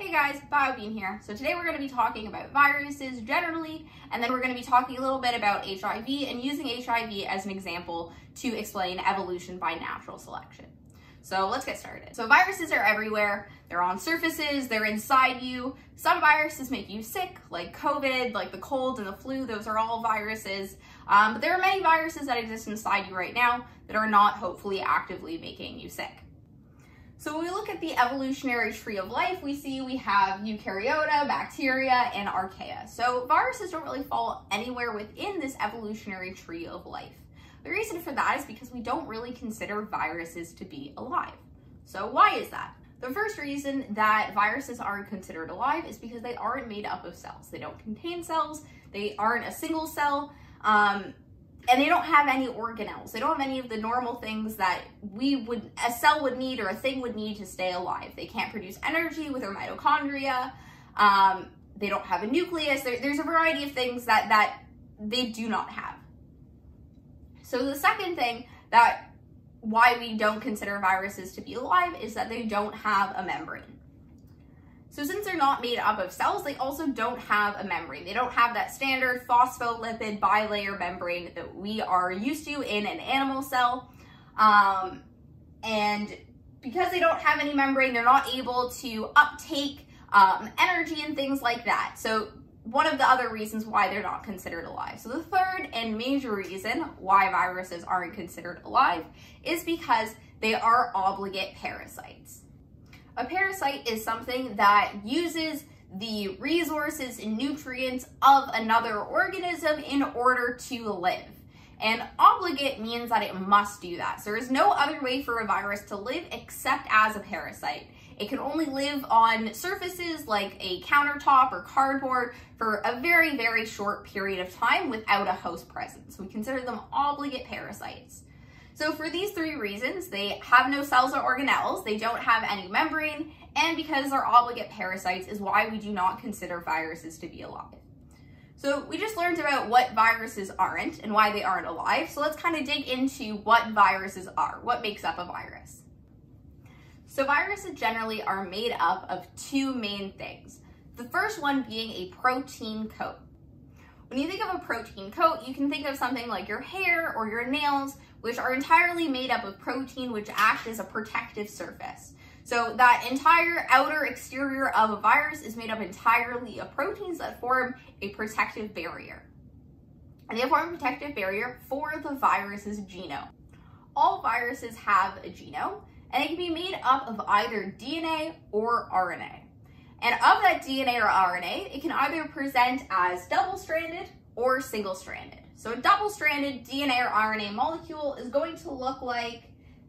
Hey guys, BioBean here. So today we're going to be talking about viruses generally, and then we're going to be talking a little bit about HIV and using HIV as an example to explain evolution by natural selection. So let's get started. So viruses are everywhere. They're on surfaces, they're inside you. Some viruses make you sick, like COVID, like the cold and the flu, those are all viruses. Um, but there are many viruses that exist inside you right now that are not hopefully actively making you sick. So when we look at the evolutionary tree of life, we see we have eukaryota, bacteria, and archaea. So viruses don't really fall anywhere within this evolutionary tree of life. The reason for that is because we don't really consider viruses to be alive. So why is that? The first reason that viruses aren't considered alive is because they aren't made up of cells. They don't contain cells, they aren't a single cell, um, and they don't have any organelles. They don't have any of the normal things that we would, a cell would need or a thing would need to stay alive. They can't produce energy with their mitochondria. Um, they don't have a nucleus. There, there's a variety of things that, that they do not have. So the second thing that why we don't consider viruses to be alive is that they don't have a membrane. So since they're not made up of cells, they also don't have a membrane. They don't have that standard phospholipid bilayer membrane that we are used to in an animal cell. Um, and because they don't have any membrane, they're not able to uptake um, energy and things like that. So one of the other reasons why they're not considered alive. So the third and major reason why viruses aren't considered alive is because they are obligate parasites. A parasite is something that uses the resources and nutrients of another organism in order to live. And obligate means that it must do that. So there is no other way for a virus to live except as a parasite. It can only live on surfaces like a countertop or cardboard for a very, very short period of time without a host present. So we consider them obligate parasites. So for these three reasons, they have no cells or organelles, they don't have any membrane, and because they're obligate parasites is why we do not consider viruses to be alive. So we just learned about what viruses aren't and why they aren't alive. So let's kind of dig into what viruses are, what makes up a virus. So viruses generally are made up of two main things. The first one being a protein coat. When you think of a protein coat, you can think of something like your hair or your nails, which are entirely made up of protein, which act as a protective surface. So that entire outer exterior of a virus is made up entirely of proteins that form a protective barrier. And they form a protective barrier for the virus's genome. All viruses have a genome, and it can be made up of either DNA or RNA. And of that DNA or RNA, it can either present as double-stranded or single-stranded. So a double-stranded DNA or RNA molecule is going to look like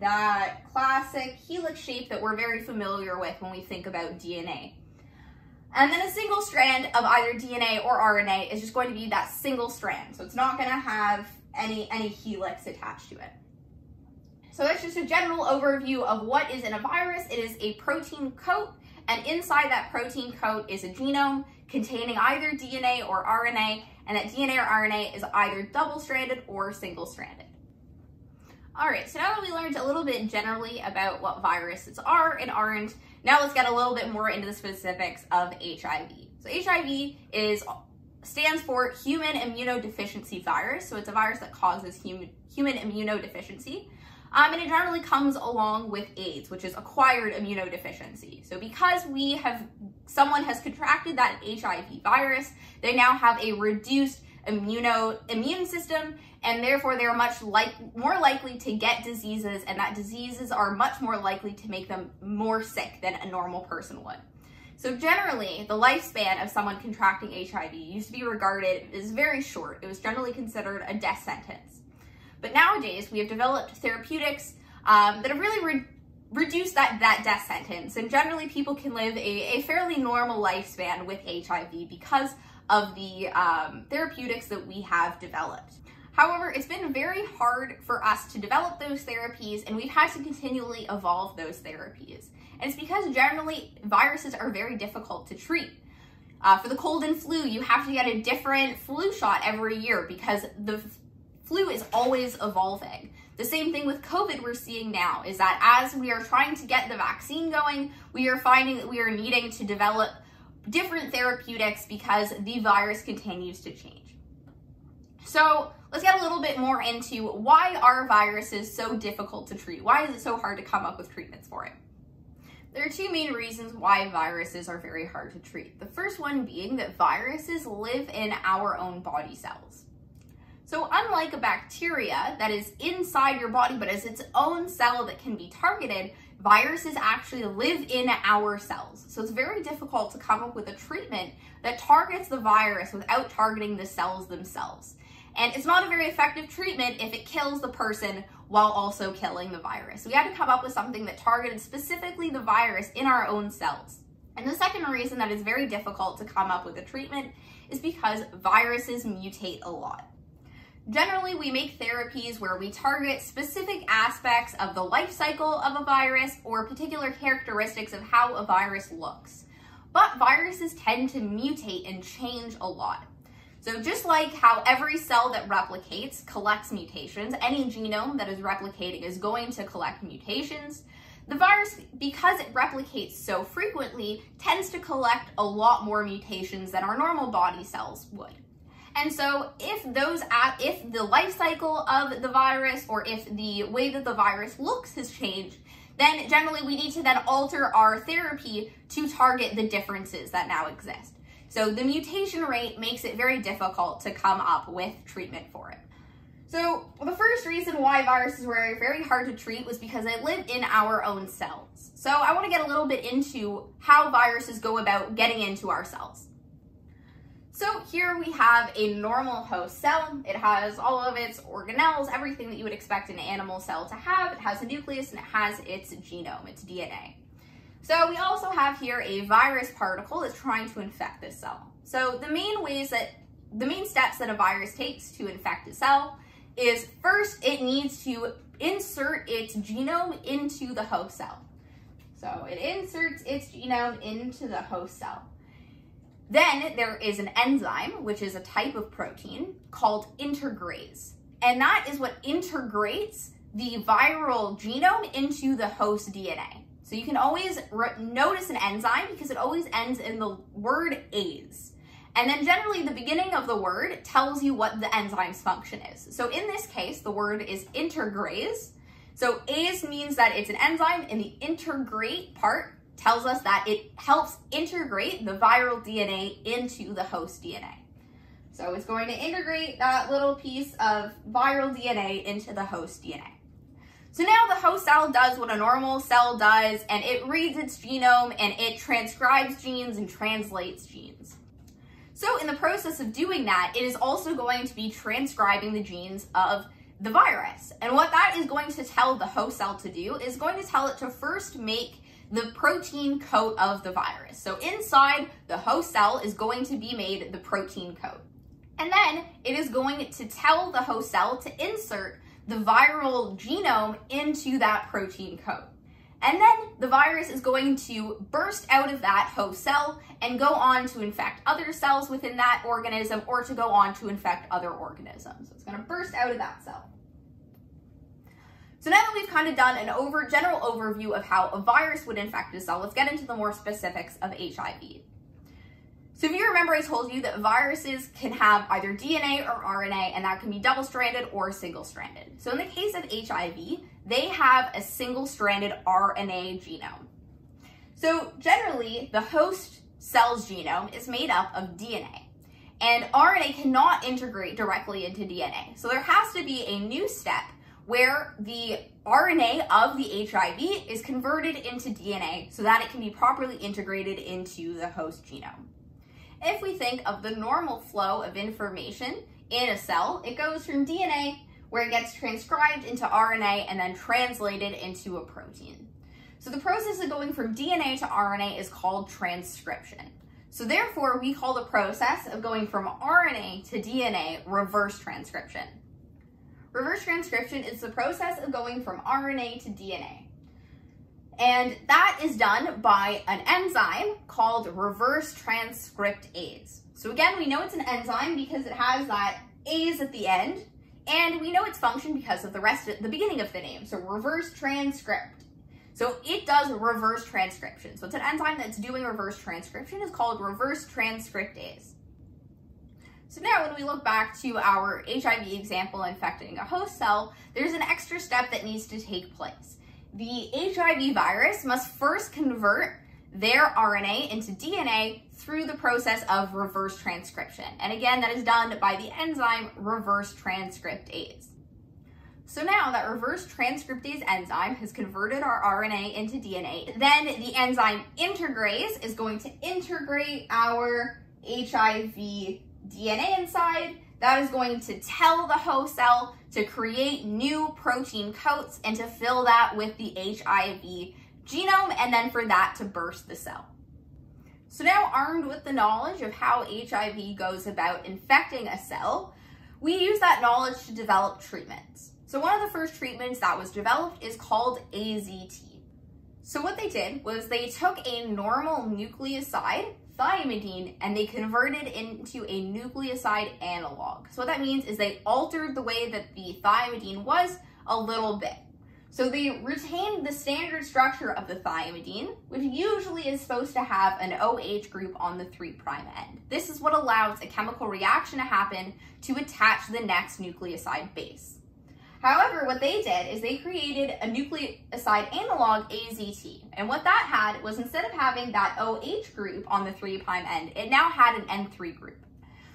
that classic helix shape that we're very familiar with when we think about DNA. And then a single strand of either DNA or RNA is just going to be that single strand. So it's not going to have any, any helix attached to it. So that's just a general overview of what is in a virus. It is a protein coat and inside that protein coat is a genome containing either DNA or RNA, and that DNA or RNA is either double-stranded or single-stranded. All right, so now that we learned a little bit generally about what viruses are and aren't, now let's get a little bit more into the specifics of HIV. So HIV is stands for human immunodeficiency virus. So it's a virus that causes human, human immunodeficiency. Um, and it generally comes along with AIDS, which is acquired immunodeficiency. So because we have, someone has contracted that HIV virus, they now have a reduced immuno, immune system, and therefore they're much like, more likely to get diseases, and that diseases are much more likely to make them more sick than a normal person would. So generally, the lifespan of someone contracting HIV used to be regarded as very short. It was generally considered a death sentence. But nowadays, we have developed therapeutics um, that have really re reduced that, that death sentence. And generally, people can live a, a fairly normal lifespan with HIV because of the um, therapeutics that we have developed. However, it's been very hard for us to develop those therapies and we've had to continually evolve those therapies. And it's because generally viruses are very difficult to treat. Uh, for the cold and flu, you have to get a different flu shot every year because the flu is always evolving. The same thing with COVID we're seeing now is that as we are trying to get the vaccine going, we are finding that we are needing to develop different therapeutics because the virus continues to change. So let's get a little bit more into why are viruses so difficult to treat? Why is it so hard to come up with treatments for it? There are two main reasons why viruses are very hard to treat. The first one being that viruses live in our own body cells. So unlike a bacteria that is inside your body but is its own cell that can be targeted, viruses actually live in our cells. So it's very difficult to come up with a treatment that targets the virus without targeting the cells themselves. And it's not a very effective treatment if it kills the person while also killing the virus. We had to come up with something that targeted specifically the virus in our own cells. And the second reason that it's very difficult to come up with a treatment is because viruses mutate a lot. Generally, we make therapies where we target specific aspects of the life cycle of a virus or particular characteristics of how a virus looks. But viruses tend to mutate and change a lot. So just like how every cell that replicates collects mutations, any genome that is replicating is going to collect mutations, the virus, because it replicates so frequently, tends to collect a lot more mutations than our normal body cells would. And so if those, if the life cycle of the virus or if the way that the virus looks has changed, then generally we need to then alter our therapy to target the differences that now exist. So the mutation rate makes it very difficult to come up with treatment for it. So the first reason why viruses were very hard to treat was because they live in our own cells. So I want to get a little bit into how viruses go about getting into our cells. So here we have a normal host cell. It has all of its organelles, everything that you would expect an animal cell to have. It has a nucleus and it has its genome, its DNA. So we also have here a virus particle that's trying to infect this cell. So the main ways that, the main steps that a virus takes to infect a cell is first it needs to insert its genome into the host cell. So it inserts its genome into the host cell. Then there is an enzyme, which is a type of protein called integrase. And that is what integrates the viral genome into the host DNA. So you can always notice an enzyme because it always ends in the word ase. And then generally the beginning of the word tells you what the enzyme's function is. So in this case, the word is integrase. So ase means that it's an enzyme and the integrate part tells us that it helps integrate the viral DNA into the host DNA. So it's going to integrate that little piece of viral DNA into the host DNA. So now the host cell does what a normal cell does, and it reads its genome and it transcribes genes and translates genes. So in the process of doing that, it is also going to be transcribing the genes of the virus. And what that is going to tell the host cell to do is going to tell it to first make the protein coat of the virus. So inside the host cell is going to be made the protein coat. And then it is going to tell the host cell to insert the viral genome into that protein coat. And then the virus is going to burst out of that host cell and go on to infect other cells within that organism or to go on to infect other organisms. So it's going to burst out of that cell. We've kind of done an over general overview of how a virus would infect a cell, let's get into the more specifics of HIV. So if you remember, I told you that viruses can have either DNA or RNA, and that can be double-stranded or single-stranded. So in the case of HIV, they have a single-stranded RNA genome. So generally, the host cell's genome is made up of DNA, and RNA cannot integrate directly into DNA. So there has to be a new step where the RNA of the HIV is converted into DNA so that it can be properly integrated into the host genome. If we think of the normal flow of information in a cell, it goes from DNA where it gets transcribed into RNA and then translated into a protein. So the process of going from DNA to RNA is called transcription. So therefore, we call the process of going from RNA to DNA reverse transcription. Reverse transcription is the process of going from RNA to DNA. And that is done by an enzyme called reverse transcriptase. So again, we know it's an enzyme because it has that ase at the end, And we know its function because of the rest of the beginning of the name. So reverse transcript. So it does reverse transcription. So it's an enzyme that's doing reverse transcription. It's called reverse transcriptase. So now when we look back to our HIV example infecting a host cell, there's an extra step that needs to take place. The HIV virus must first convert their RNA into DNA through the process of reverse transcription. And again, that is done by the enzyme reverse transcriptase. So now that reverse transcriptase enzyme has converted our RNA into DNA, then the enzyme integrase is going to integrate our HIV DNA inside. That is going to tell the host cell to create new protein coats and to fill that with the HIV genome and then for that to burst the cell. So now armed with the knowledge of how HIV goes about infecting a cell, we use that knowledge to develop treatments. So one of the first treatments that was developed is called AZT. So what they did was they took a normal nucleoside, thymidine, and they converted into a nucleoside analog. So what that means is they altered the way that the thymidine was a little bit. So they retained the standard structure of the thymidine, which usually is supposed to have an OH group on the 3' prime end. This is what allows a chemical reaction to happen to attach the next nucleoside base. However, what they did is they created a nucleoside analog AZT. And what that had was instead of having that OH group on the 3' end, it now had an N3 group.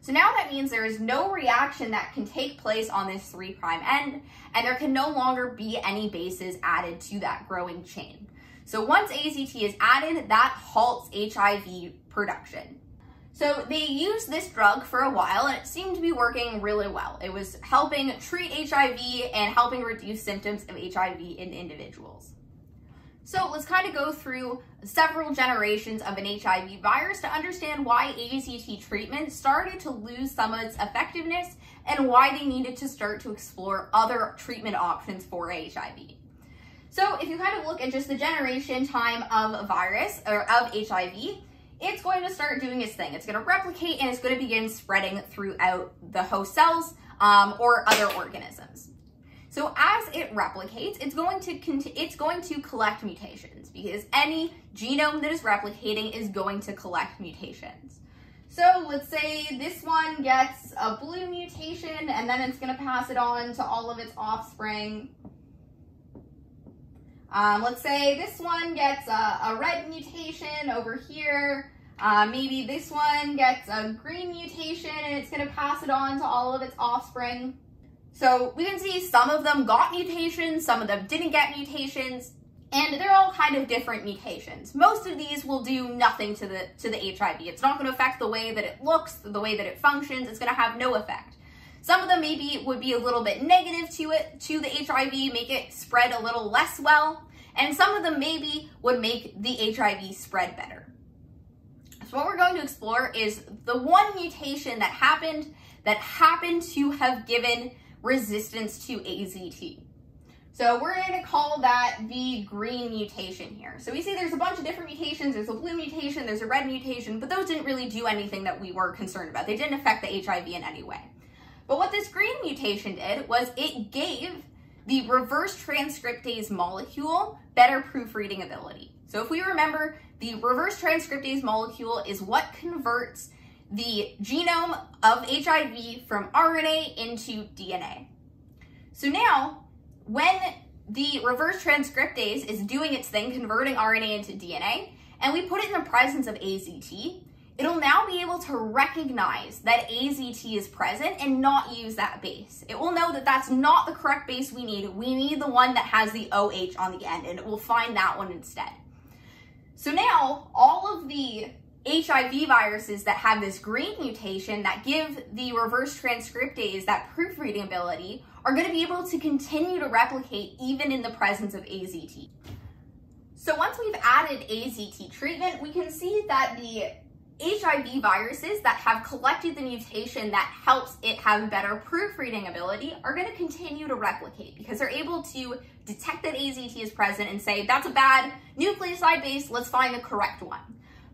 So now that means there is no reaction that can take place on this 3' end, and there can no longer be any bases added to that growing chain. So once AZT is added, that halts HIV production. So they used this drug for a while and it seemed to be working really well. It was helping treat HIV and helping reduce symptoms of HIV in individuals. So let's kind of go through several generations of an HIV virus to understand why AZT treatment started to lose some of its effectiveness and why they needed to start to explore other treatment options for HIV. So if you kind of look at just the generation time of a virus or of HIV, it's going to start doing its thing. It's going to replicate and it's going to begin spreading throughout the host cells um, or other organisms. So as it replicates, it's going to it's going to collect mutations because any genome that is replicating is going to collect mutations. So let's say this one gets a blue mutation and then it's going to pass it on to all of its offspring. Um, let's say this one gets a, a red mutation over here. Uh, maybe this one gets a green mutation and it's going to pass it on to all of its offspring. So we can see some of them got mutations, some of them didn't get mutations, and they're all kind of different mutations. Most of these will do nothing to the to the HIV. It's not going to affect the way that it looks, the way that it functions. It's going to have no effect. Some of them maybe would be a little bit negative to it, to the HIV, make it spread a little less well, and some of them maybe would make the HIV spread better. So what we're going to explore is the one mutation that happened that happened to have given resistance to AZT. So we're going to call that the green mutation here. So we see there's a bunch of different mutations. There's a blue mutation, there's a red mutation, but those didn't really do anything that we were concerned about. They didn't affect the HIV in any way. But what this green mutation did was it gave the reverse transcriptase molecule better proofreading ability. So if we remember, the reverse transcriptase molecule is what converts the genome of HIV from RNA into DNA. So now, when the reverse transcriptase is doing its thing, converting RNA into DNA, and we put it in the presence of AZT, it'll now be able to recognize that AZT is present and not use that base. It will know that that's not the correct base we need. We need the one that has the OH on the end, and it will find that one instead. So now, all of the HIV viruses that have this green mutation that give the reverse transcriptase that proofreading ability are going to be able to continue to replicate even in the presence of AZT. So once we've added AZT treatment, we can see that the HIV viruses that have collected the mutation that helps it have better proofreading ability are going to continue to replicate because they're able to detect that AZT is present and say, that's a bad nucleoside base, let's find the correct one.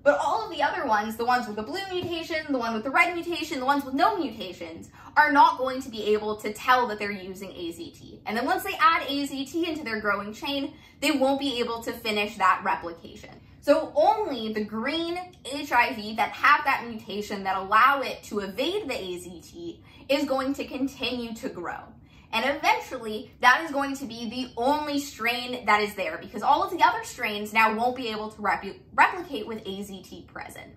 But all of the other ones, the ones with the blue mutation, the one with the red mutation, the ones with no mutations, are not going to be able to tell that they're using AZT. And then once they add AZT into their growing chain, they won't be able to finish that replication. So only the green HIV that have that mutation that allow it to evade the AZT is going to continue to grow. And eventually, that is going to be the only strain that is there because all of the other strains now won't be able to replicate with AZT present.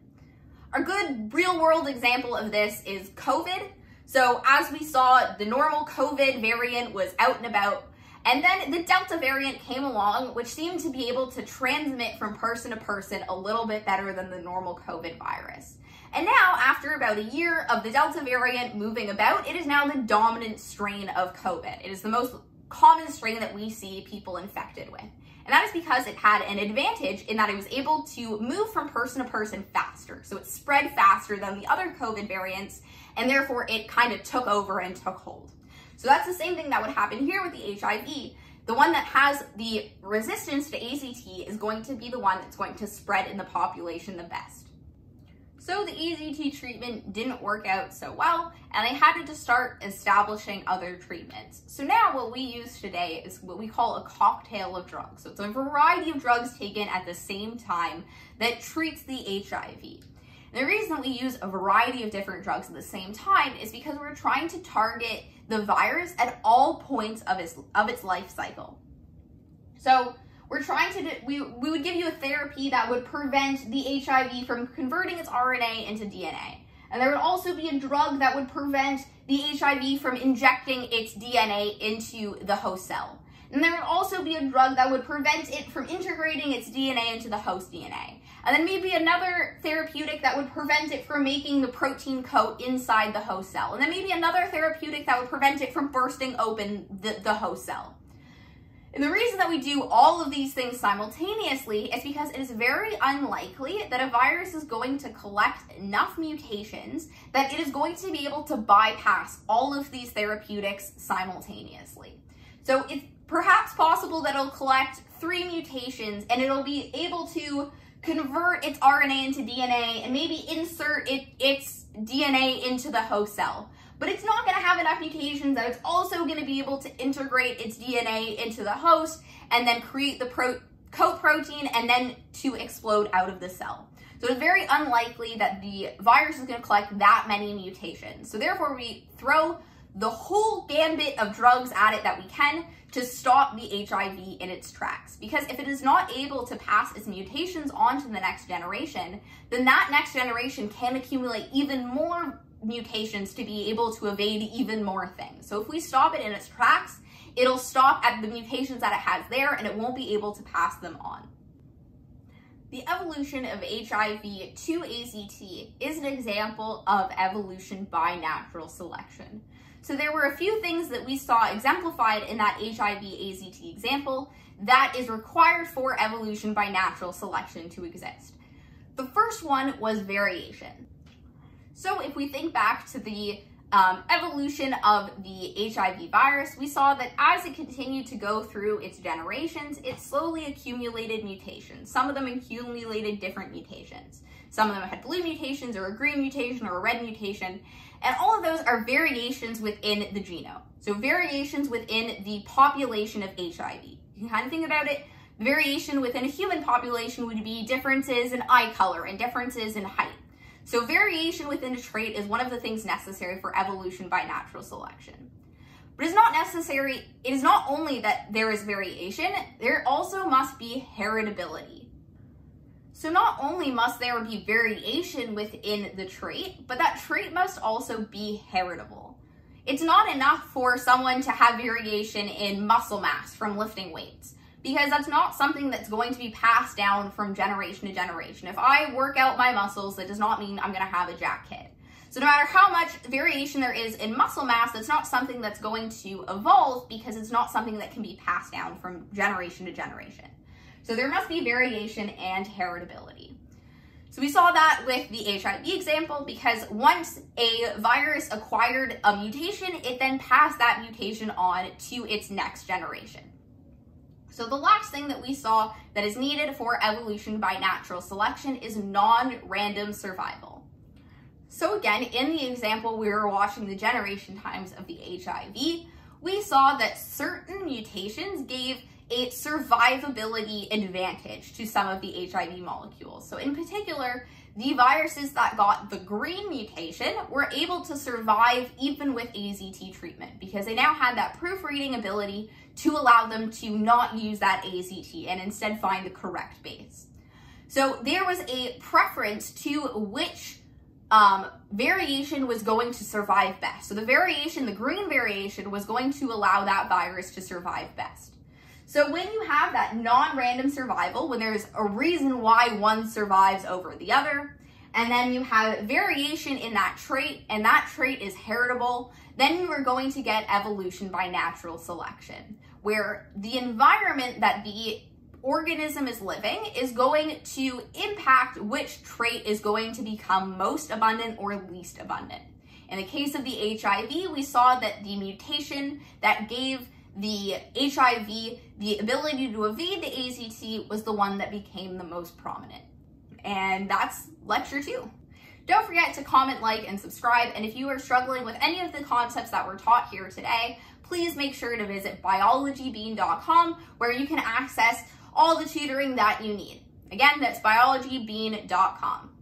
A good real world example of this is COVID. So as we saw, the normal COVID variant was out and about, and then the Delta variant came along, which seemed to be able to transmit from person to person a little bit better than the normal COVID virus. And now, after about a year of the Delta variant moving about, it is now the dominant strain of COVID. It is the most common strain that we see people infected with. And that is because it had an advantage in that it was able to move from person to person faster. So it spread faster than the other COVID variants, and therefore it kind of took over and took hold. So that's the same thing that would happen here with the HIV. The one that has the resistance to AZT is going to be the one that's going to spread in the population the best. So the AZT treatment didn't work out so well, and they had to start establishing other treatments. So now what we use today is what we call a cocktail of drugs. So it's a variety of drugs taken at the same time that treats the HIV. And the reason we use a variety of different drugs at the same time is because we're trying to target the virus at all points of its, of its life cycle. So we're trying to, we, we would give you a therapy that would prevent the HIV from converting its RNA into DNA. And there would also be a drug that would prevent the HIV from injecting its DNA into the host cell. And there would also be a drug that would prevent it from integrating its DNA into the host DNA. And then maybe another therapeutic that would prevent it from making the protein coat inside the host cell. And then maybe another therapeutic that would prevent it from bursting open the, the host cell. And the reason that we do all of these things simultaneously is because it is very unlikely that a virus is going to collect enough mutations that it is going to be able to bypass all of these therapeutics simultaneously. So it's perhaps possible that it'll collect three mutations and it'll be able to convert its RNA into DNA and maybe insert it, its DNA into the host cell but it's not going to have enough mutations that it's also going to be able to integrate its DNA into the host and then create the pro coat protein and then to explode out of the cell. So it's very unlikely that the virus is going to collect that many mutations. So therefore we throw the whole gambit of drugs at it that we can to stop the HIV in its tracks. Because if it is not able to pass its mutations on to the next generation, then that next generation can accumulate even more mutations to be able to evade even more things. So if we stop it in its tracks, it'll stop at the mutations that it has there and it won't be able to pass them on. The evolution of HIV to AZT is an example of evolution by natural selection. So there were a few things that we saw exemplified in that HIV AZT example that is required for evolution by natural selection to exist. The first one was variation. So if we think back to the um, evolution of the HIV virus, we saw that as it continued to go through its generations, it slowly accumulated mutations. Some of them accumulated different mutations. Some of them had blue mutations or a green mutation or a red mutation. And all of those are variations within the genome. So variations within the population of HIV. You can kind of think about it, variation within a human population would be differences in eye color and differences in height. So variation within a trait is one of the things necessary for evolution by natural selection. But it's not necessary, it is not only that there is variation, there also must be heritability. So not only must there be variation within the trait, but that trait must also be heritable. It's not enough for someone to have variation in muscle mass from lifting weights because that's not something that's going to be passed down from generation to generation. If I work out my muscles, that does not mean I'm going to have a jack kid. So no matter how much variation there is in muscle mass, that's not something that's going to evolve because it's not something that can be passed down from generation to generation. So there must be variation and heritability. So we saw that with the HIV example because once a virus acquired a mutation, it then passed that mutation on to its next generation. So the last thing that we saw that is needed for evolution by natural selection is non-random survival. So again, in the example we were watching the generation times of the HIV, we saw that certain mutations gave a survivability advantage to some of the HIV molecules. So in particular, the viruses that got the green mutation were able to survive even with AZT treatment because they now had that proofreading ability to allow them to not use that AZT and instead find the correct base. So there was a preference to which um, variation was going to survive best. So the variation, the green variation, was going to allow that virus to survive best. So when you have that non-random survival, when there's a reason why one survives over the other, and then you have variation in that trait, and that trait is heritable, then you are going to get evolution by natural selection, where the environment that the organism is living is going to impact which trait is going to become most abundant or least abundant. In the case of the HIV, we saw that the mutation that gave the HIV the ability to evade the AZT was the one that became the most prominent. And that's lecture two. Don't forget to comment, like, and subscribe. And if you are struggling with any of the concepts that were taught here today, please make sure to visit biologybean.com where you can access all the tutoring that you need. Again, that's biologybean.com.